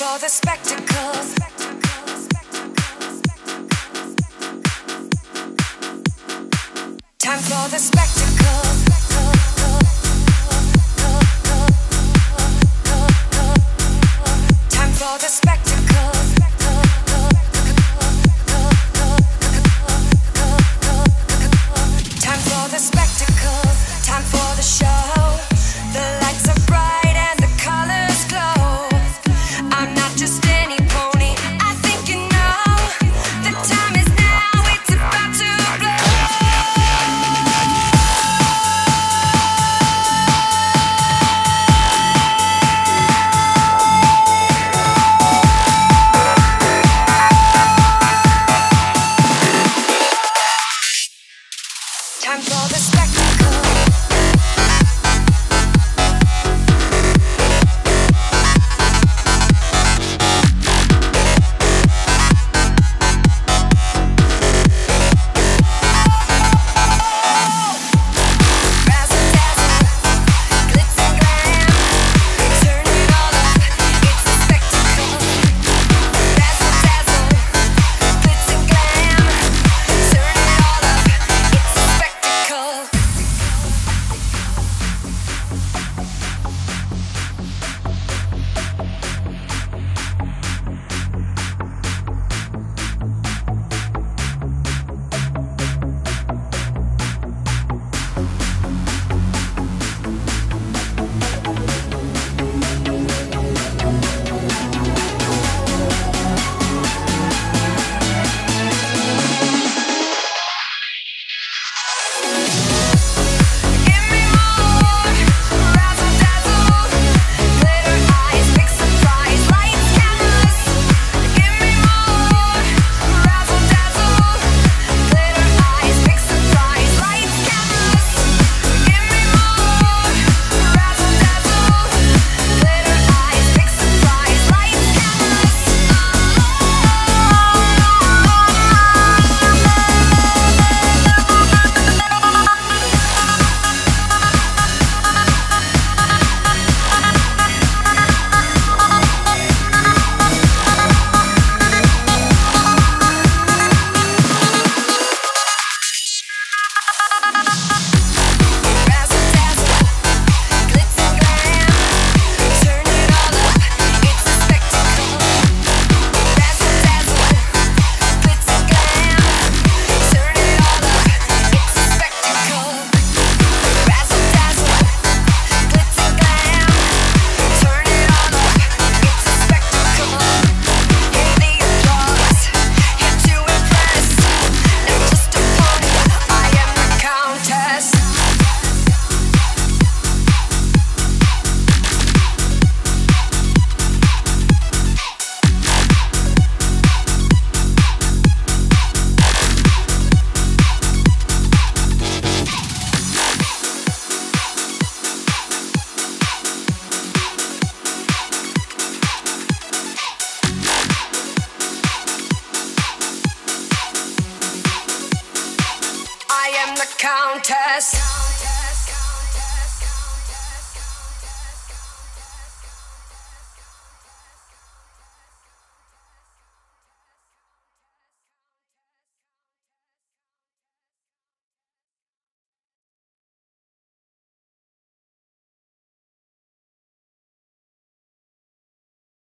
for the spectacle. Time for the spectacle. Time for the spectacle. I'm the countess.